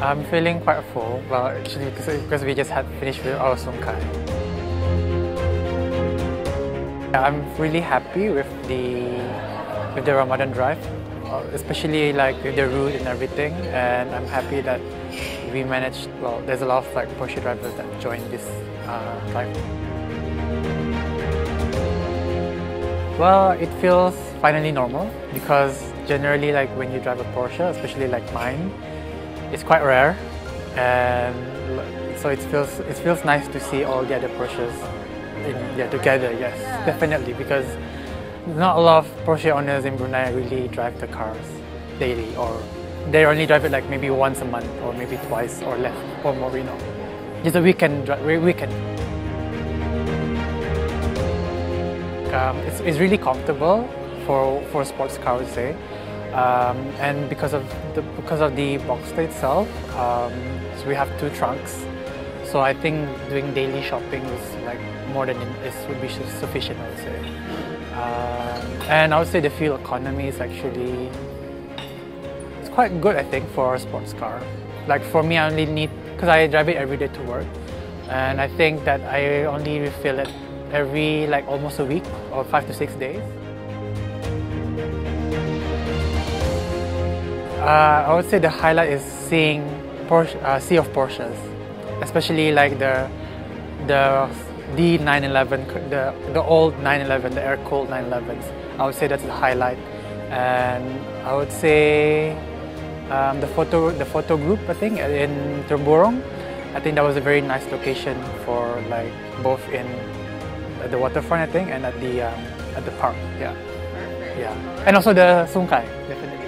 I'm feeling quite full, well, actually because, we just had finished with our Sungkai. I'm really happy with the with the Ramadan drive, uh, especially like with the route and everything. And I'm happy that we managed. Well, there's a lot of like Porsche drivers that joined this uh, drive. Well, it feels finally normal because generally like when you drive a Porsche, especially like mine, it's quite rare and so it feels it feels nice to see all the other Porsches in, yeah, together, yes, definitely because not a lot of Porsche owners in Brunei really drive the cars daily or they only drive it like maybe once a month or maybe twice or less or more, you know. Just a weekend, weekend. Um, it's, it's really comfortable for, for a sports car, I would say. Um, and because of the because of the Boxster itself, um, so we have two trunks. So I think doing daily shopping is like more than is would be sufficient, I would say. Um, and I would say the fuel economy is actually it's quite good, I think, for a sports car. Like for me, I only need because I drive it every day to work, and I think that I only refill it every like almost a week or five to six days. I would say the highlight is seeing Porsche, uh, sea of Porsches, especially like the the D911, the the old 911, the air-cooled 911s. I would say that's the highlight, and I would say um, the photo the photo group. I think in Temburong, I think that was a very nice location for like both in the waterfront, I think, and at the um, at the park. Yeah. Perfect. Yeah. And also the Sungkai, definitely.